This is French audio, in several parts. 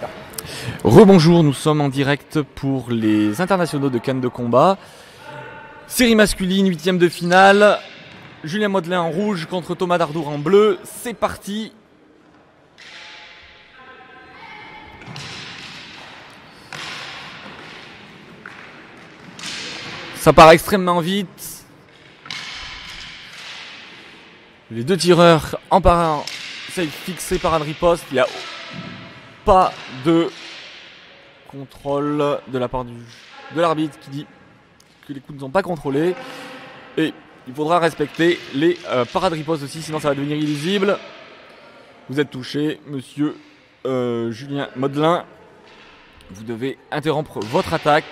bah. Rebonjour, nous sommes en direct pour les internationaux de Cannes de combat. Série masculine, huitième de finale. Julien Modelin en rouge contre Thomas Dardour en bleu. C'est parti. Ça part extrêmement vite. Les deux tireurs en parant, c'est fixé par un riposte. Il n'y a pas de contrôle de la part du, de l'arbitre qui dit que les coups ne sont pas contrôlés. Et il faudra respecter les euh, parades ripostes aussi, sinon ça va devenir illisible. Vous êtes touché, monsieur euh, Julien Modelin. Vous devez interrompre votre attaque.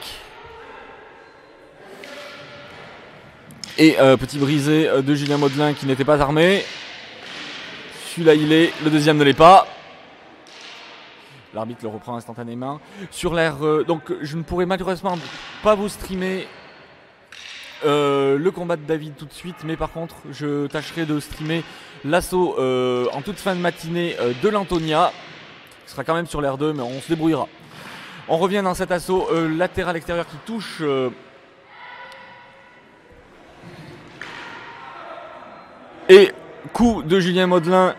Et euh, petit brisé euh, de Julien Modelin qui n'était pas armé. Celui-là il est, le deuxième ne l'est pas. L'arbitre le reprend instantanément. Sur l'air, euh, donc je ne pourrai malheureusement pas vous streamer euh, le combat de David tout de suite, mais par contre je tâcherai de streamer l'assaut euh, en toute fin de matinée de l'Antonia. Ce sera quand même sur l'air 2, mais on se débrouillera. On revient dans cet assaut latéral extérieur qui touche. et coup de Julien Modelin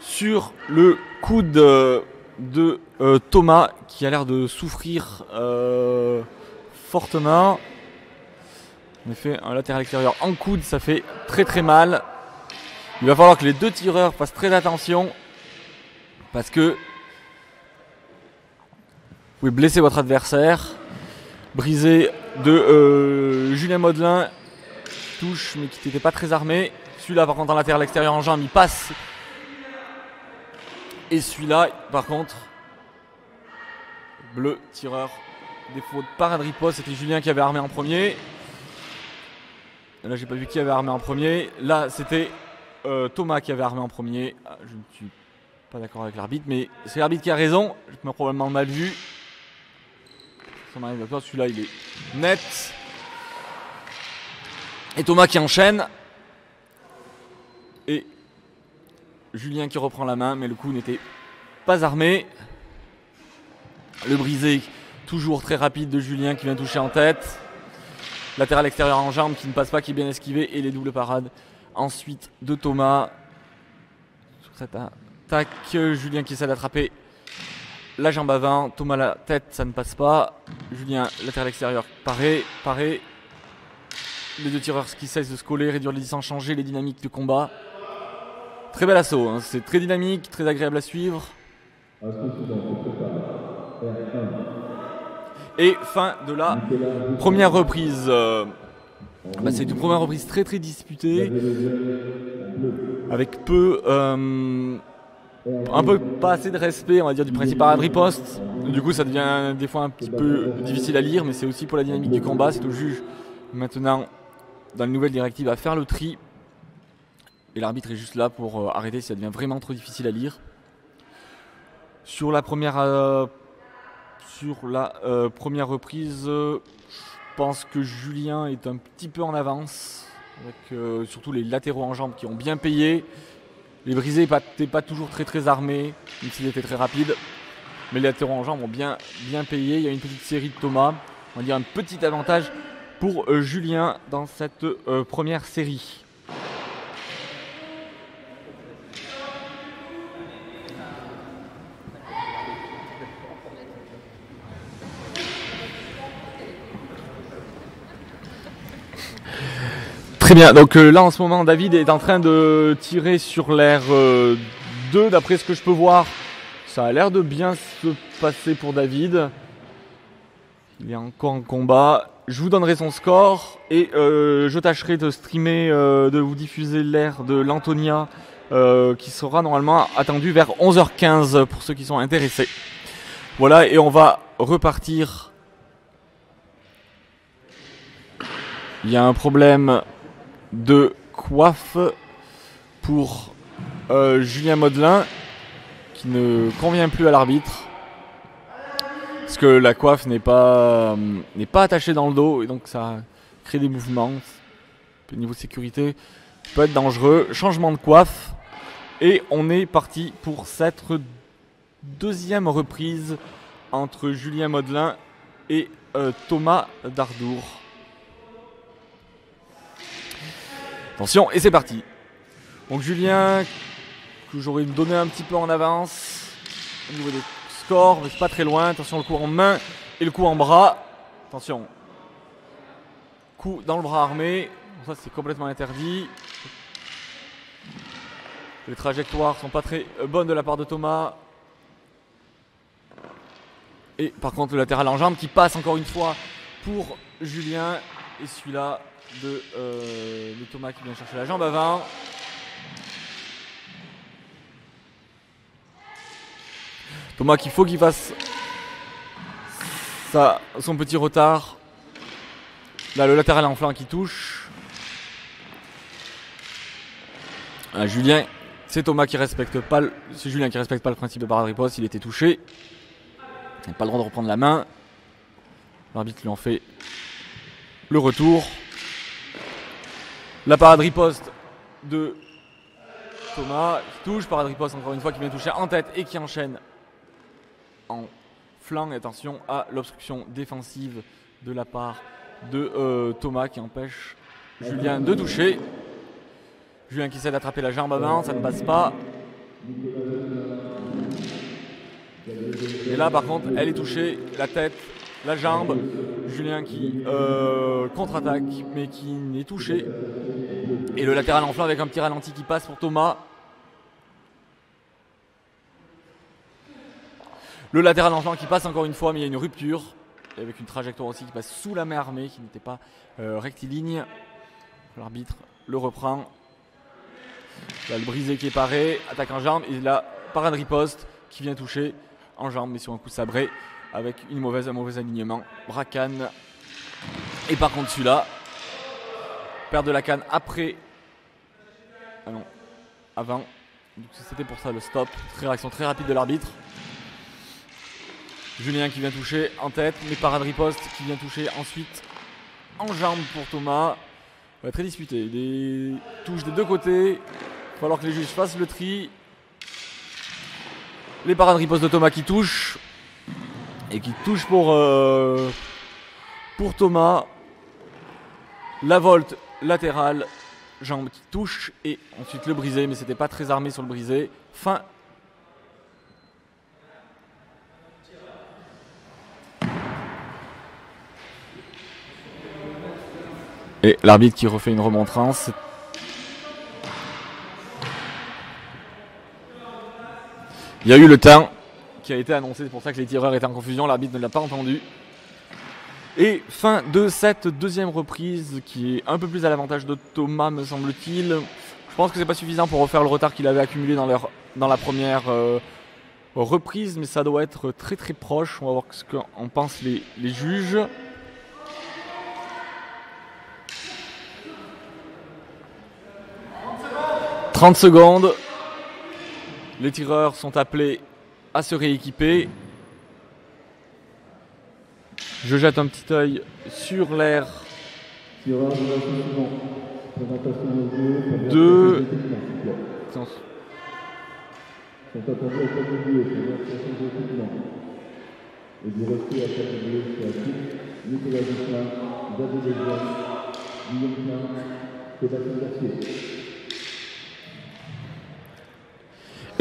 sur le coude euh, de euh, Thomas qui a l'air de souffrir euh, fortement. En effet, un latéral extérieur en coude, ça fait très très mal. Il va falloir que les deux tireurs fassent très attention parce que vous pouvez blesser votre adversaire. Brisé de Julien Modelin, touche mais qui n'était pas très armé. Celui-là, par contre, en latéral extérieur en jambe, il passe. Et celui-là, par contre, bleu, tireur, défaut de parade riposte, c'était Julien qui avait armé en premier. Là, j'ai pas vu qui avait armé en premier. Là, c'était euh, Thomas qui avait armé en premier. Ah, je ne suis pas d'accord avec l'arbitre, mais c'est l'arbitre qui a raison. Je m'ai probablement mal vu. Celui-là, il est net. Et Thomas qui enchaîne. Et Julien qui reprend la main, mais le coup n'était pas armé. Le brisé, toujours très rapide de Julien qui vient toucher en tête. Latéral extérieur en jambe qui ne passe pas, qui est bien esquivé. Et les doubles parades. Ensuite de Thomas. Sur cette attaque, Julien qui essaie d'attraper la jambe avant. Thomas la tête, ça ne passe pas. Julien, latéral extérieur, paré, paré. Les deux tireurs qui cessent de se coller, réduire les distances, changer les dynamiques de combat. Très bel assaut, hein. c'est très dynamique, très agréable à suivre. Et fin de la première reprise. Euh, bah, c'est une première reprise très très disputée. Avec peu. euh, un peu pas assez de respect, on va dire, du principe parade riposte. Du coup, ça devient des fois un petit peu difficile à lire, mais c'est aussi pour la dynamique du combat. C'est au juge maintenant, dans les nouvelles directives, à faire le tri. Et l'arbitre est juste là pour euh, arrêter si ça devient vraiment trop difficile à lire. Sur la première, euh, euh, reprise, je pense que Julien est un petit peu en avance, avec surtout les latéraux en jambes qui ont bien payé. Les brisés n'étaient pas toujours très très armés, même s'ils étaient très rapides. Mais les latéraux en jambes ont bien, bien payé. Il y a une petite série de Thomas. On va dire un petit avantage pour Julien dans cette première série. Très bien, donc euh, là en ce moment David est en train de tirer sur l'air euh, 2 d'après ce que je peux voir. Ça a l'air de bien se passer pour David. Il est encore en combat. Je vous donnerai son score et euh, je tâcherai de streamer, euh, de vous diffuser l'air de l'Antonia euh, qui sera normalement attendu vers 11h15 pour ceux qui sont intéressés. Voilà, et on va repartir. Il y a un problème de coiffe pour euh, Julien Modelin qui ne convient plus à l'arbitre parce que la coiffe n'est pas euh, n'est pas attachée dans le dos et donc ça crée des mouvements au niveau sécurité ça peut être dangereux changement de coiffe Et on est parti pour cette deuxième reprise entre Julien Modelin et euh, Thomas Dardour. Attention, et c'est parti. Donc Julien, que j'aurais donné un petit peu en avance au niveau des scores, mais c'est pas très loin. Attention, le coup en main et le coup en bras. Attention. Coup dans le bras armé. Ça, c'est complètement interdit. Les trajectoires sont pas très bonnes de la part de Thomas. Et par contre, le latéral en jambe qui passe encore une fois pour Julien. Et celui-là de, euh, de Thomas qui vient chercher la jambe avant. Thomas qu'il faut qu'il fasse ça, son petit retard. Là, le latéral en flanc qui touche. Ah, Julien, c'est Thomas qui respecte pas c'est Julien qui respecte pas le principe de barrage riposte. Il était touché. Il n'a pas le droit de reprendre la main. L'arbitre lui en fait le retour. La parade riposte de Thomas qui touche. Parade riposte encore une fois qui vient toucher en tête et qui enchaîne en flanc. attention à l'obstruction défensive de la part de euh, Thomas qui empêche Julien de toucher. Julien qui essaie d'attraper la jambe avant, ça ne passe pas. Et là par contre elle est touchée, la tête, la jambe. Julien qui euh, contre-attaque mais qui n'est touché. Et le latéral en flanc avec un petit ralenti qui passe pour Thomas. Le latéral en flanc qui passe encore une fois, mais il y a une rupture. Avec une trajectoire aussi qui passe sous la main armée, qui n'était pas euh, rectiligne. L'arbitre le reprend. Là, le brisé qui est paré, attaque en jambe. Et là, parade riposte qui vient toucher en jambe, mais sur un coup sabré. Avec une mauvaise, un mauvais alignement. Bracane. Et par contre, celui-là, perd de la canne après. Ah non, avant. C'était pour ça le stop. Très réaction très rapide de l'arbitre. Julien qui vient toucher en tête, mais parade riposte qui vient toucher ensuite en jambe pour Thomas. très disputé. Des touches des deux côtés. Il va falloir que les juges fassent le tri. Les parades riposte de Thomas qui touchent. Et qui touchent pour, euh, pour Thomas. La volte latérale, jambe qui touche. Et ensuite le brisé, mais c'était pas très armé sur le brisé. Fin Et l'arbitre qui refait une remontrance. Il y a eu le temps qui a été annoncé, c'est pour ça que les tireurs étaient en confusion, l'arbitre ne l'a pas entendu. Et fin de cette deuxième reprise qui est un peu plus à l'avantage de Thomas me semble-t-il. Je pense que c'est pas suffisant pour refaire le retard qu'il avait accumulé dans, dans la première euh, reprise, mais ça doit être très très proche. On va voir ce qu'en pensent les, les juges. 30 secondes. Les tireurs sont appelés à se rééquiper. Je jette un petit œil sur l'air. De.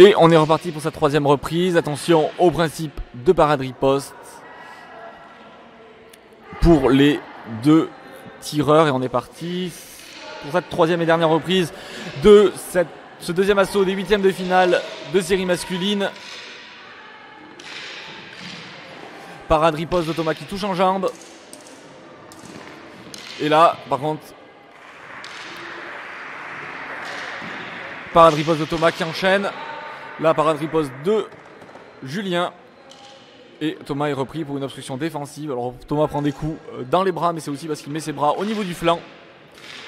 Et on est reparti pour sa troisième reprise. Attention au principe de parade riposte pour les deux tireurs. Et on est parti pour cette troisième et dernière reprise de ce deuxième assaut des huitièmes de finale de série masculine. Parade riposte de Thomas qui touche en jambe. Et là, par contre, parade riposte de Thomas qui enchaîne. La parade riposte de Julien. Et Thomas est repris pour une obstruction défensive. Alors Thomas prend des coups euh, dans les bras, mais c'est aussi parce qu'il met ses bras au niveau du flanc.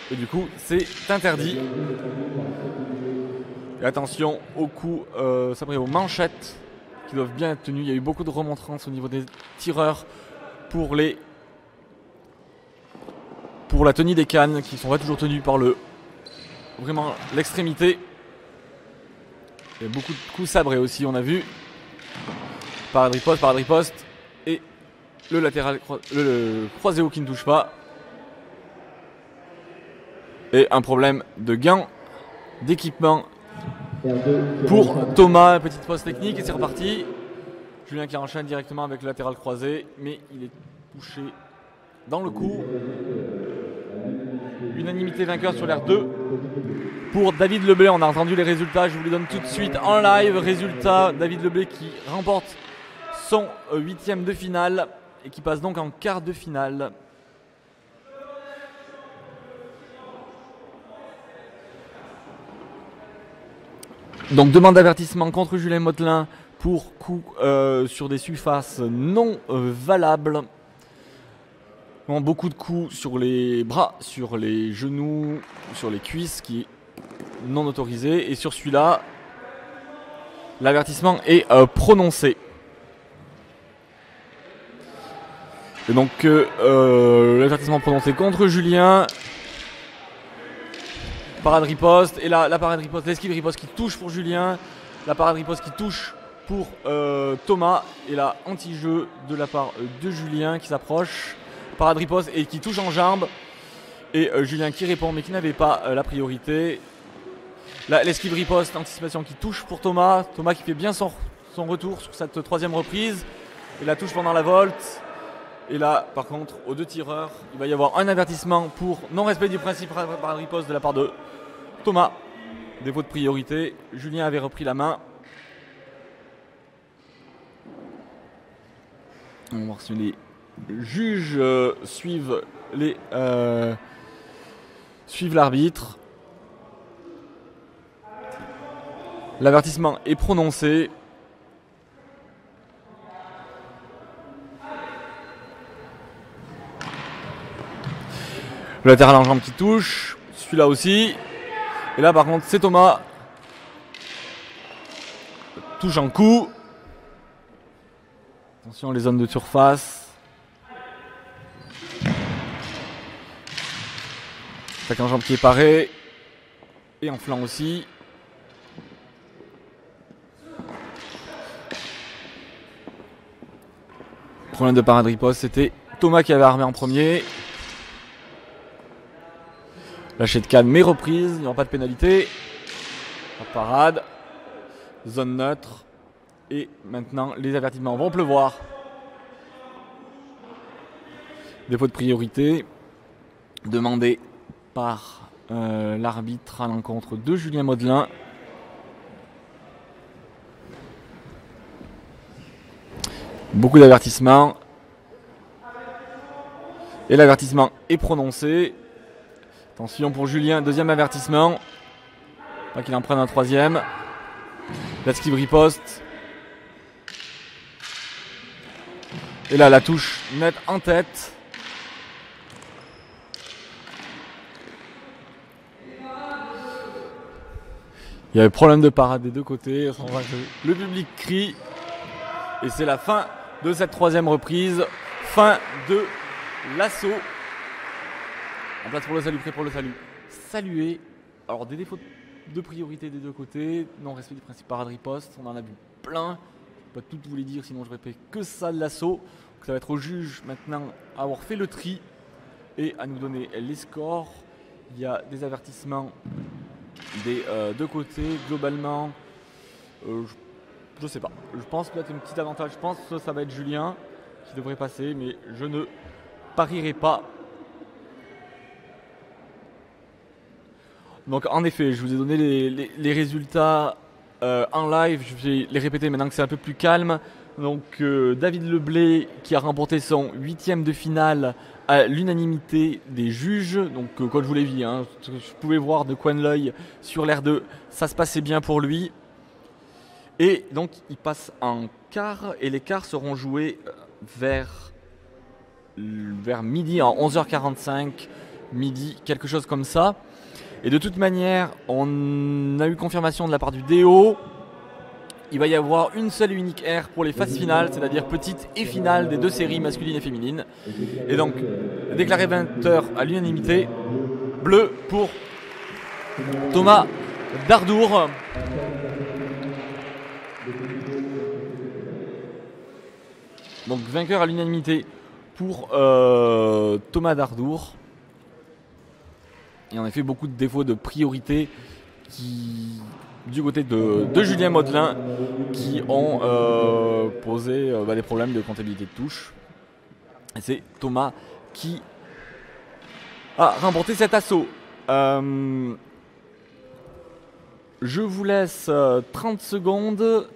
Et du coup, c'est interdit. Et attention aux coups, euh, ça aux manchettes qui doivent bien être tenues. Il y a eu beaucoup de remontrances au niveau des tireurs pour les pour la tenue des cannes qui sont pas toujours tenues par le vraiment l'extrémité Beaucoup de coups sabrés aussi, on a vu. Parade riposte, parade riposte. Et le latéral, le, le croisé haut qui ne touche pas. Et un problème de gain d'équipement pour Thomas. Petite pause technique et c'est reparti. Julien qui enchaîne directement avec le latéral croisé, mais il est touché dans le coup. Unanimité vainqueur sur l'air 2 pour David Leblé. On a entendu les résultats, je vous les donne tout de suite en live. Résultat, David Leblé qui remporte son huitième de finale et qui passe donc en quart de finale. Donc demande d'avertissement contre Julien Motelin pour coup euh, sur des surfaces non valables. Beaucoup de coups sur les bras, sur les genoux, sur les cuisses qui est non autorisé. Et sur celui-là, l'avertissement est euh, prononcé. Et donc euh, l'avertissement prononcé contre Julien. Parade riposte. Et là, la parade riposte, l'esquive riposte qui touche pour Julien. La parade riposte qui touche pour euh, Thomas. Et là, anti-jeu de la part de Julien qui s'approche. Parade riposte et qui touche en jambe. Et euh, Julien qui répond mais qui n'avait pas euh, la priorité. L'esquive riposte, anticipation qui touche pour Thomas. Thomas qui fait bien son, retour sur cette troisième reprise. Et la touche pendant la volte. Et là, par contre, aux deux tireurs, il va y avoir un avertissement pour non-respect du principe par riposte de la part de Thomas. Défaut de priorité. Julien avait repris la main. On va voir juges euh, suivent les euh, suivent l'arbitre. L'avertissement est prononcé. Le latéral en jambe qui touche. Celui-là aussi. Et là, par contre, c'est Thomas. Touche en coup. Attention, les zones de surface. Attaque en jambe qui est paré. Et en flanc aussi. Problème de parade riposte, c'était Thomas qui avait armé en premier. Lâché de canne, mais reprise, il n'y aura pas de pénalité. De parade. Zone neutre. Et maintenant, les avertissements vont pleuvoir. Défaut de priorité. Demandé par euh, l'arbitre à l'encontre de Julien Modelin. Beaucoup d'avertissements. Et l'avertissement est prononcé. Attention pour Julien, deuxième avertissement. Pas qu'il en prenne un troisième. L'esquive riposte. Et là, la touche nette en tête. Il y avait problème de parade des deux côtés. Le public crie. Et c'est la fin de cette troisième reprise. Fin de l'assaut. En place pour le salut, prêt pour le salut. Saluer. Alors des défauts de priorité des deux côtés, non respect du principe parade riposte, on en a vu plein. Je peux pas tout vous les dire, sinon je répète que ça de l'assaut. Ça va être au juge maintenant à avoir fait le tri et à nous donner les scores. Il y a des avertissements des euh, deux côtés. Globalement, euh, je, je sais pas. Je pense peut-être un petit avantage. Je pense que ça va être Julien qui devrait passer, mais je ne parierai pas Donc en effet, je vous ai donné les résultats euh, en live, je vais les répéter maintenant que c'est un peu plus calme. Donc euh, David Leblé qui a remporté son huitième de finale à l'unanimité des juges. Donc euh, je vous l'ai dit, hein, je pouvais voir de coin de l'œil sur l'air 2, ça se passait bien pour lui. Et donc il passe en quart et les quarts seront joués vers, vers midi, en 11h45, midi, quelque chose comme ça. Et de toute manière, on a eu confirmation de la part du DO il va y avoir une seule et unique R pour les phases finales, c'est-à-dire petite et finale des deux séries masculines et féminines. Et donc, déclaré 20h à l'unanimité, bleu pour Thomas Dardour. Donc vainqueur à l'unanimité pour euh, Thomas Dardour. Et en effet, beaucoup de défauts de priorité qui du côté de, Julien Modelin qui ont euh, posé euh, bah, des problèmes de comptabilité de touche. C'est Thomas qui a remporté cet assaut. Euh, je vous laisse 30 secondes.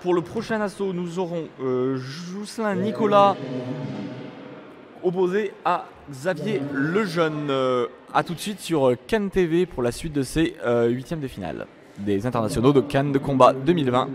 Pour le prochain assaut, nous aurons Jousselin Nicolas opposé à Xavier Lejeune. A tout de suite sur Cannes TV pour la suite de ces huitièmes de finale des internationaux de Cannes de combat 2020.